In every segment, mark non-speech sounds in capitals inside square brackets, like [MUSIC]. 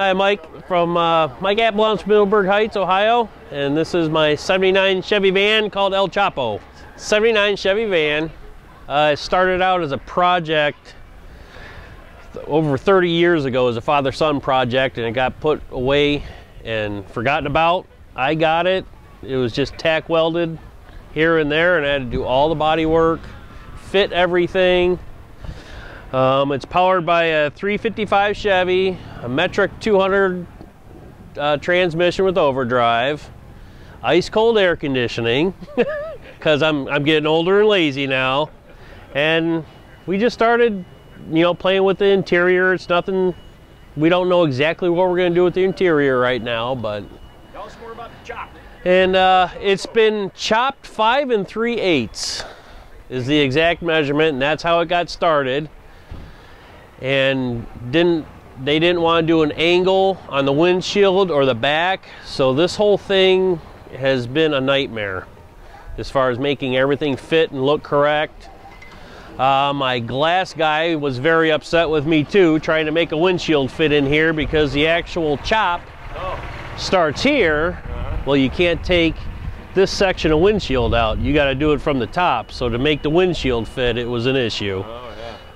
Hi, I'm Mike from uh, Mike Apelons, Middleburg Heights, Ohio, and this is my 79 Chevy van called El Choppo. 79 Chevy van. Uh, it started out as a project over 30 years ago as a father-son project, and it got put away and forgotten about. I got it. It was just tack welded here and there, and I had to do all the body work, fit everything. Um, it's powered by a 355 Chevy, a metric 200 uh, transmission with overdrive, ice cold air conditioning, [LAUGHS] because I'm, I'm getting older and lazy now. And we just started, you know, playing with the interior. It's nothing, we don't know exactly what we're going to do with the interior right now, but. Tell us more about the chop. And uh, it's been chopped five and three eighths is the exact measurement, and that's how it got started. And didn't they didn't want to do an angle on the windshield or the back, so this whole thing has been a nightmare as far as making everything fit and look correct. Uh, my glass guy was very upset with me too, trying to make a windshield fit in here because the actual chop Oh. starts here. Well, you can't take this section of windshield out. You got to do it from the top. So to make the windshield fit, it was an issue. Oh.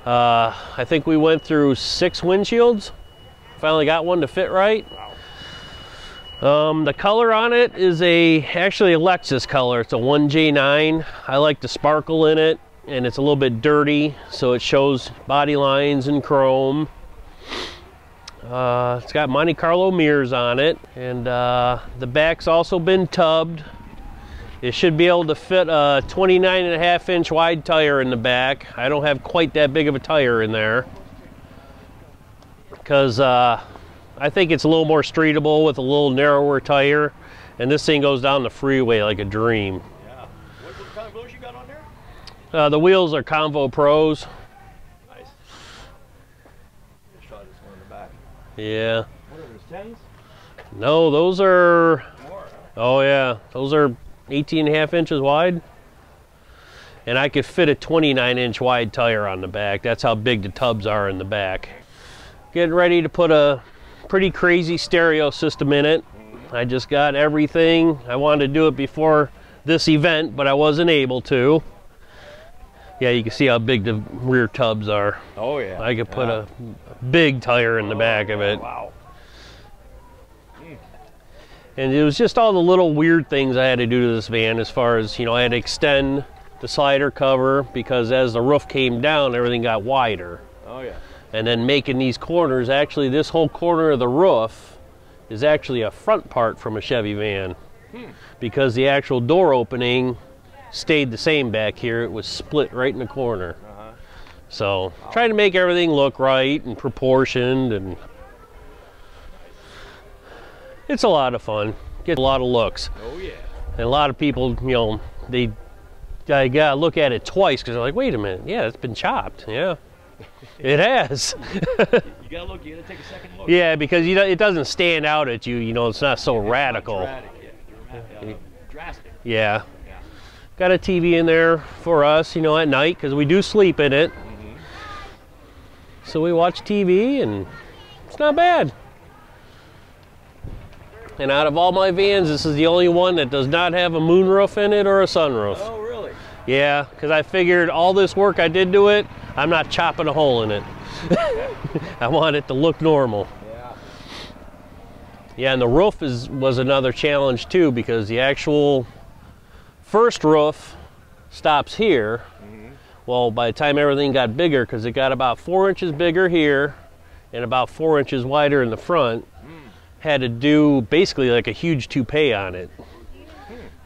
Uh, I think we went through six windshields. Finally got one to fit right. Um, the color on it is a actually a Lexus color. It's a 1J9. I like the sparkle in it, and it's a little bit dirty, so it shows body lines and chrome. Uh, it's got Monte Carlo mirrors on it, and uh, the back's also been tubbed. It should be able to fit a 29 and a half inch wide tire in the back. I don't have quite that big of a tire in there because uh, I think it's a little more streetable with a little narrower tire, and this thing goes down the freeway like a dream. Yeah. What, what kind of wheels you got on there? Uh, the wheels are Convo Pros. Nice. Just try this one in the back. Yeah. What are those tens? No, those are, More. Huh? oh yeah, those are 18 and a half inches wide. And I could fit a 29 inch wide tire on the back. That's how big the tubs are in the back. Getting ready to put a pretty crazy stereo system in it. I just got everything. I wanted to do it before this event, but I wasn't able to. Yeah, you can see how big the rear tubs are. Oh yeah. I could put a big tire in the back of it. Oh, wow. And it was just all the little weird things I had to do to this van as far as, you know, I had to extend the slider cover because as the roof came down, everything got wider. Oh yeah. And then making these corners, actually this whole corner of the roof is actually a front part from a Chevy van because the actual door opening stayed the same back here. It was split right in the corner. Uh-huh. So trying to make everything look right and proportioned and it's a lot of fun. Get a lot of looks. Oh yeah. And a lot of people, you know, they I gotta look at it twice because they're like, wait a minute, yeah, it's been chopped. Yeah, [LAUGHS] it has. You [LAUGHS] gotta look. You gotta take a second look. yeah, because you know it doesn't stand out at you. You know, it's not so radical. Dramatic, yeah. Uh, drastic. Yeah. Yeah. Got a TV in there for us, you know, at night because we do sleep in it. So we watch TV and it's not bad. And out of all my vans, this is the only one that does not have a moonroof in it or a sunroof. Oh really? Yeah, because I figured all this work I did to it, I'm not chopping a hole in it. [LAUGHS] I want it to look normal. Yeah. Yeah, and the roof is was another challenge too because the actual first roof stops here. Mm-hmm. Well, by the time everything got bigger, because it got about four inches bigger here and about four inches wider in the front, mm. Had to do basically like a huge toupee on it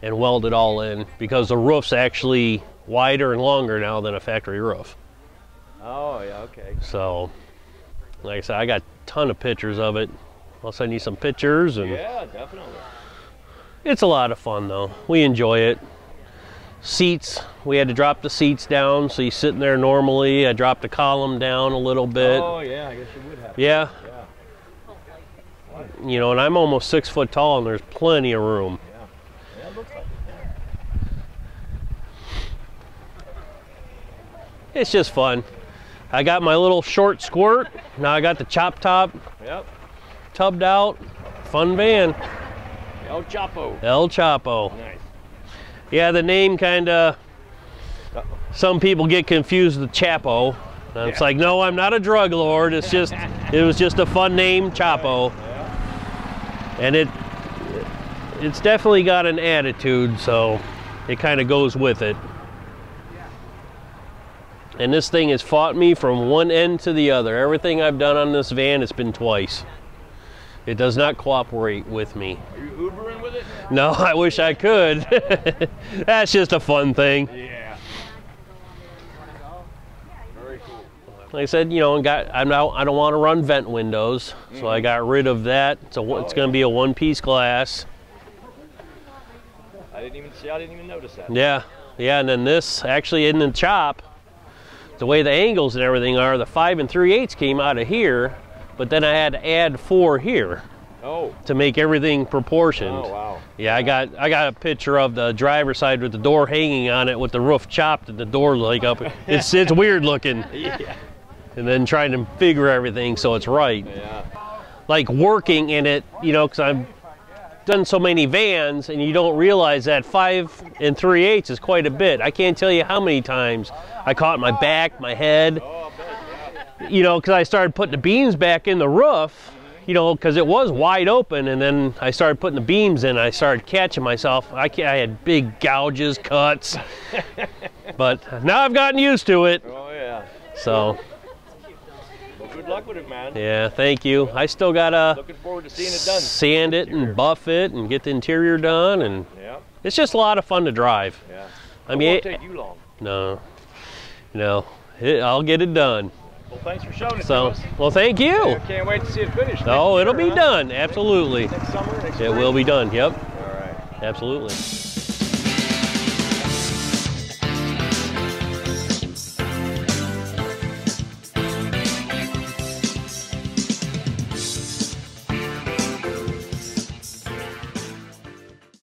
and weld it all in because the roof's actually wider and longer now than a factory roof. Oh yeah. Okay. So, like I said, I got a ton of pictures of it. I'll send you some pictures and Yeah, definitely. it's a lot of fun though. We enjoy it. Seats, we had to drop the seats down so you're sitting there normally. I dropped the column down a little bit. Oh yeah. I guess you would have. Yeah, Yeah. You know, and I'm almost six foot tall and there's plenty of room. Yeah. Yeah. It looks like. It's just fun. I got my little short squirt. Now I got the chop top Yep. tubbed out, fun van. El Choppo. El Choppo. Nice. Yeah, the name kind of. Some people get confused with Chapo. And It's like, no, I'm not a drug lord. It's just, it was just a fun name, Chapo. And it, it's definitely got an attitude, so it kind of goes with it. And this thing has fought me from one end to the other. Everything I've done on this van, it's been twice. It does not cooperate with me. Are you Ubering with it? No, [LAUGHS] I wish I could. [LAUGHS] That's just a fun thing. Yeah. Very cool. Like I said, you know, and got I'm now I don't want to run vent windows, so Mm-hmm. I got rid of that. So Oh, it's going to be a one-piece glass. I didn't even see. I didn't even notice that. Yeah, yeah, and then this actually in the chop, the way the angles and everything are, the five and three eighths came out of here, but then I had to add four here Oh. to make everything proportioned. Oh wow. Yeah, I got I got a picture of the driver's side with the door hanging on it with the roof chopped and the door like up. [LAUGHS] It's it's weird looking, Yeah. And then trying to figure everything so it's right. Yeah. like working in it, you know, because I've done so many vans, and you don't realize that five and three eighths is quite a bit. I can't tell you how many times I caught my back, my head, Oh, you know, because I started putting the beams back in the roof, you know, because it was wide open, and then I started putting the beams in. I started catching myself. I, I had big gouges, cuts, [LAUGHS] but now I've gotten used to it. Oh yeah. So good luck with it, man. yeah, thank you. I still gotta Looking forward to seeing it done. sand it and buff it and get the interior done and Yeah. it's just a lot of fun to drive Yeah. i it mean won't take you long. no no it, i'll get it done Well, thanks for showing it so to us. well thank I you can't wait to see it finished. oh it'll year, be huh? done absolutely Next summer, next it spring? will be done yep All right. absolutely